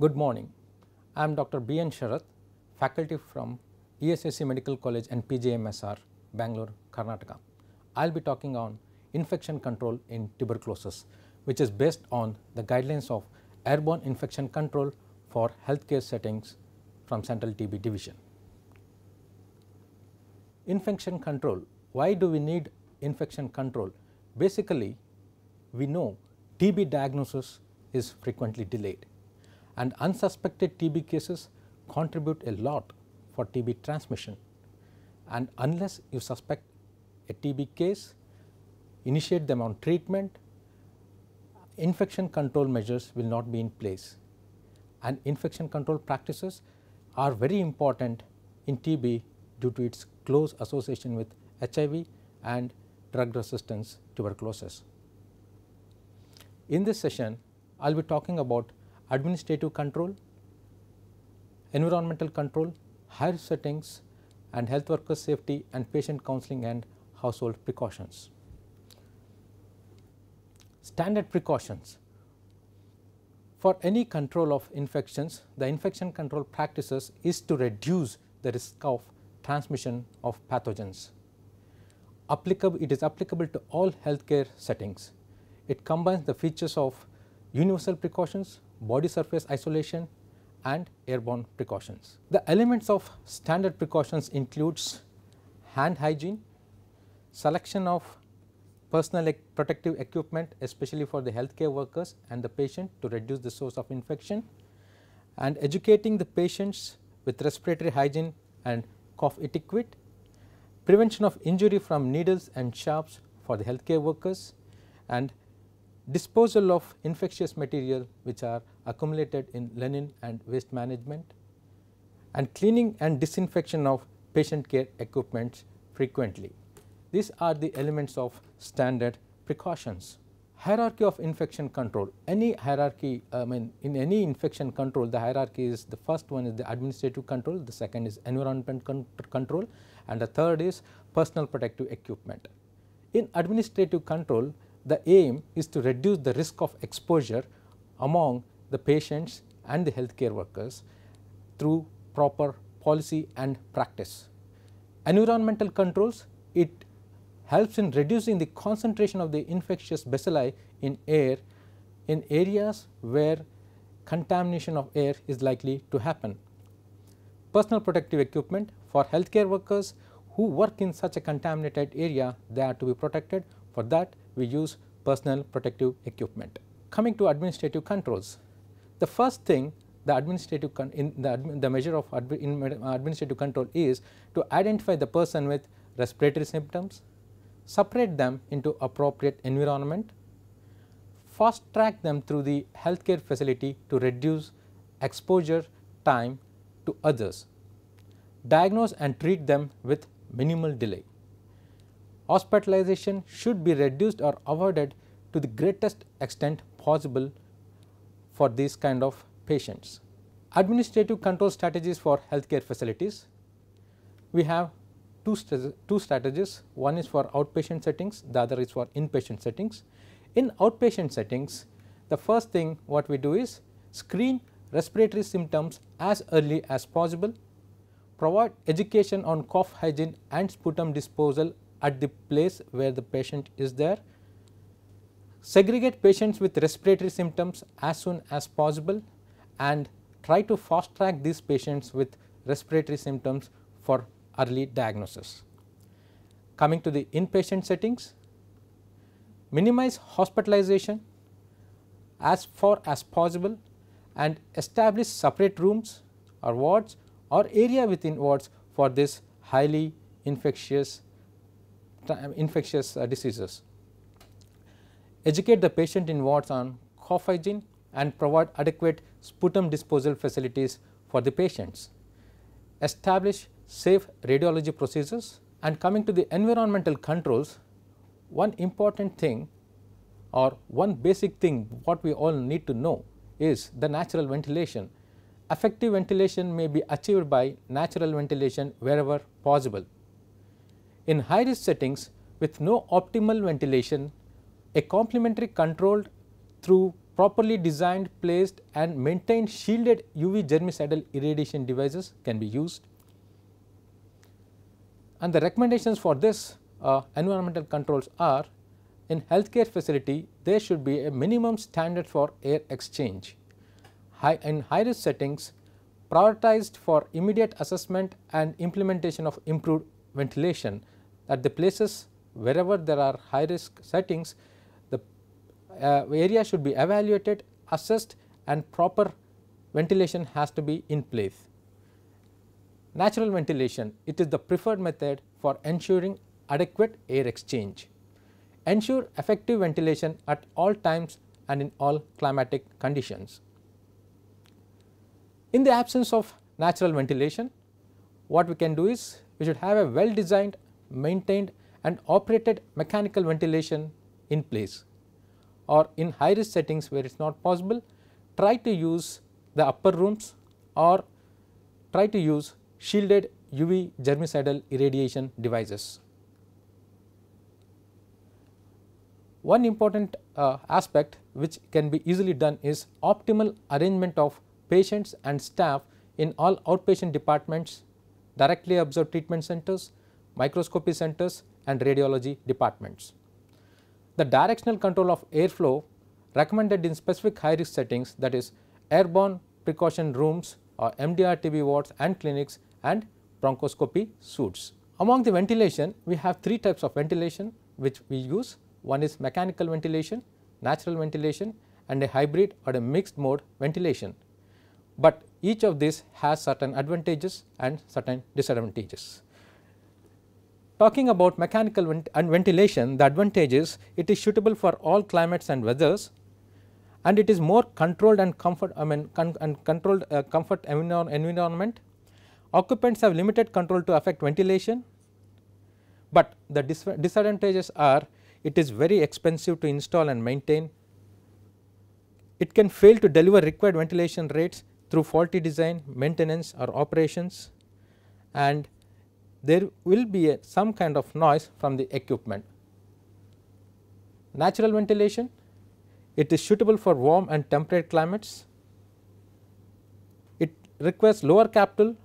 Good morning. I am Dr. B. N. Sharath, faculty from ESIC Medical College and PGIMSR, Bangalore, Karnataka. I will be talking on infection control in tuberculosis, which is based on the guidelines of airborne infection control for healthcare settings from Central TB Division. Infection control, why do we need infection control? Basically, we know TB diagnosis is frequently delayed and unsuspected TB cases contribute a lot for TB transmission and unless you suspect a TB case, initiate them on treatment, infection control measures will not be in place and infection control practices are very important in TB due to its close association with HIV and drug resistance tuberculosis. In this session, I will be talking about administrative control, environmental control, higher settings and health worker safety and patient counseling and household precautions. Standard precautions. For any control of infections, the infection control practices is to reduce the risk of transmission of pathogens. Applicable, it is applicable to all healthcare settings. It combines the features of universal precautions, body surface isolation and airborne precautions. The elements of standard precautions includes hand hygiene, selection of personal protective equipment especially for the healthcare workers and the patient to reduce the source of infection and educating the patients with respiratory hygiene and cough etiquette, prevention of injury from needles and sharps for the healthcare workers and disposal of infectious material which are accumulated in linen and waste management and cleaning and disinfection of patient care equipment frequently. These are the elements of standard precautions. Hierarchy of infection control, any hierarchy I mean in any infection control the hierarchy is the first one is the administrative control, the second is environment con control and the third is personal protective equipment. In administrative control the aim is to reduce the risk of exposure among the patients and the healthcare workers through proper policy and practice. Environmental controls it helps in reducing the concentration of the infectious bacilli in air in areas where contamination of air is likely to happen. Personal protective equipment for healthcare workers who work in such a contaminated area they are to be protected for that we use personal protective equipment. Coming to administrative controls, the first thing the administrative in the, admi the measure of admi in uh, administrative control is to identify the person with respiratory symptoms, separate them into appropriate environment, fast track them through the healthcare facility to reduce exposure time to others, diagnose and treat them with minimal delay hospitalization should be reduced or avoided to the greatest extent possible for these kind of patients. Administrative control strategies for healthcare facilities. We have two, two strategies, one is for outpatient settings, the other is for inpatient settings. In outpatient settings, the first thing what we do is screen respiratory symptoms as early as possible, provide education on cough hygiene and sputum disposal at the place where the patient is there. Segregate patients with respiratory symptoms as soon as possible and try to fast track these patients with respiratory symptoms for early diagnosis. Coming to the inpatient settings, minimize hospitalization as far as possible and establish separate rooms or wards or area within wards for this highly infectious infectious uh, diseases. Educate the patient in wards on cough hygiene and provide adequate sputum disposal facilities for the patients. Establish safe radiology procedures and coming to the environmental controls, one important thing or one basic thing what we all need to know is the natural ventilation. Effective ventilation may be achieved by natural ventilation wherever possible. In high risk settings, with no optimal ventilation, a complementary controlled through properly designed, placed and maintained shielded UV germicidal irradiation devices can be used. And the recommendations for this uh, environmental controls are in healthcare facility there should be a minimum standard for air exchange. High, in high risk settings prioritized for immediate assessment and implementation of improved ventilation at the places wherever there are high risk settings the uh, area should be evaluated, assessed and proper ventilation has to be in place. Natural ventilation it is the preferred method for ensuring adequate air exchange. Ensure effective ventilation at all times and in all climatic conditions. In the absence of natural ventilation, what we can do is we should have a well designed, maintained and operated mechanical ventilation in place or in high risk settings where it is not possible try to use the upper rooms or try to use shielded UV germicidal irradiation devices. One important uh, aspect which can be easily done is optimal arrangement of patients and staff in all outpatient departments, directly observed treatment centers, microscopy centers and radiology departments. The directional control of airflow recommended in specific high risk settings that is airborne precaution rooms or MDR-TB wards and clinics and bronchoscopy suits. Among the ventilation we have three types of ventilation which we use one is mechanical ventilation, natural ventilation and a hybrid or a mixed mode ventilation, but each of these has certain advantages and certain disadvantages. Talking about mechanical vent and ventilation, the advantage is it is suitable for all climates and weathers and it is more controlled and comfort I mean con and controlled uh, comfort environment. Occupants have limited control to affect ventilation, but the dis disadvantages are it is very expensive to install and maintain. It can fail to deliver required ventilation rates through faulty design, maintenance or operations and there will be a, some kind of noise from the equipment. Natural ventilation, it is suitable for warm and temperate climates. It requires lower capital,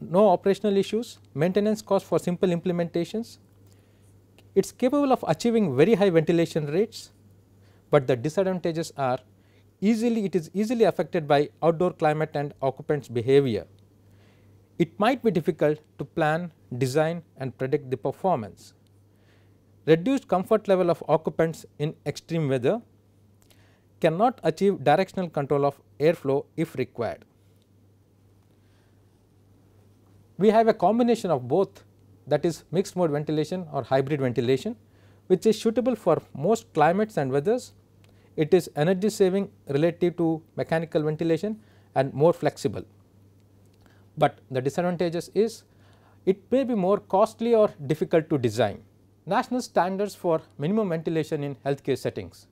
no operational issues, maintenance cost for simple implementations. It is capable of achieving very high ventilation rates, but the disadvantages are easily it is easily affected by outdoor climate and occupants behavior it might be difficult to plan, design and predict the performance. Reduced comfort level of occupants in extreme weather cannot achieve directional control of airflow if required. We have a combination of both that is mixed mode ventilation or hybrid ventilation which is suitable for most climates and weathers. It is energy saving relative to mechanical ventilation and more flexible but the disadvantages is it may be more costly or difficult to design. National standards for minimum ventilation in healthcare settings.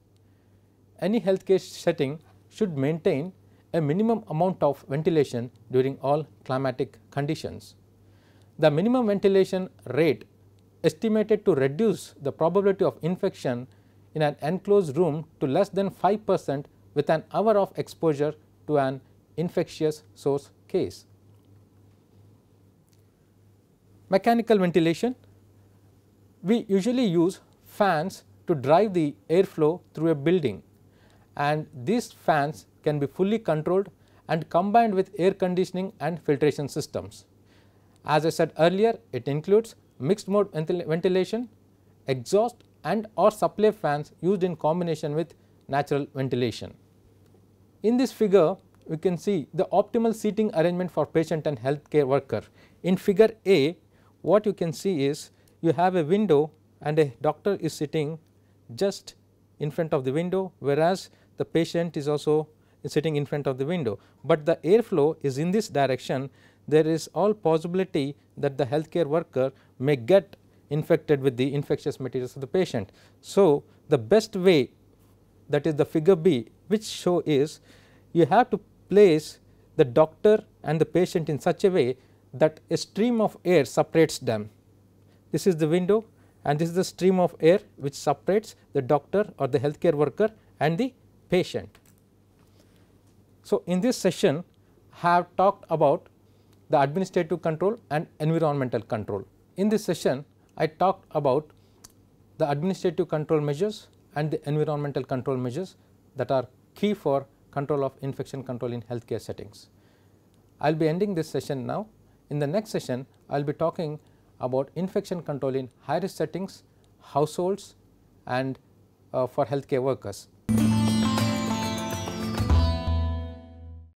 Any healthcare setting should maintain a minimum amount of ventilation during all climatic conditions. The minimum ventilation rate estimated to reduce the probability of infection in an enclosed room to less than 5 percent with an hour of exposure to an infectious source case. Mechanical ventilation, we usually use fans to drive the airflow through a building and these fans can be fully controlled and combined with air conditioning and filtration systems. As I said earlier, it includes mixed mode ventilation, exhaust and or supply fans used in combination with natural ventilation. In this figure, we can see the optimal seating arrangement for patient and healthcare worker. In figure A, what you can see is you have a window and a doctor is sitting just in front of the window whereas the patient is also sitting in front of the window, but the airflow is in this direction there is all possibility that the healthcare worker may get infected with the infectious materials of the patient. So, the best way that is the figure B which show is you have to place the doctor and the patient in such a way that a stream of air separates them. This is the window and this is the stream of air which separates the doctor or the healthcare worker and the patient. So, in this session have talked about the administrative control and environmental control. In this session I talked about the administrative control measures and the environmental control measures that are key for control of infection control in healthcare settings. I will be ending this session now. In the next session I will be talking about infection control in high risk settings, households and uh, for healthcare workers.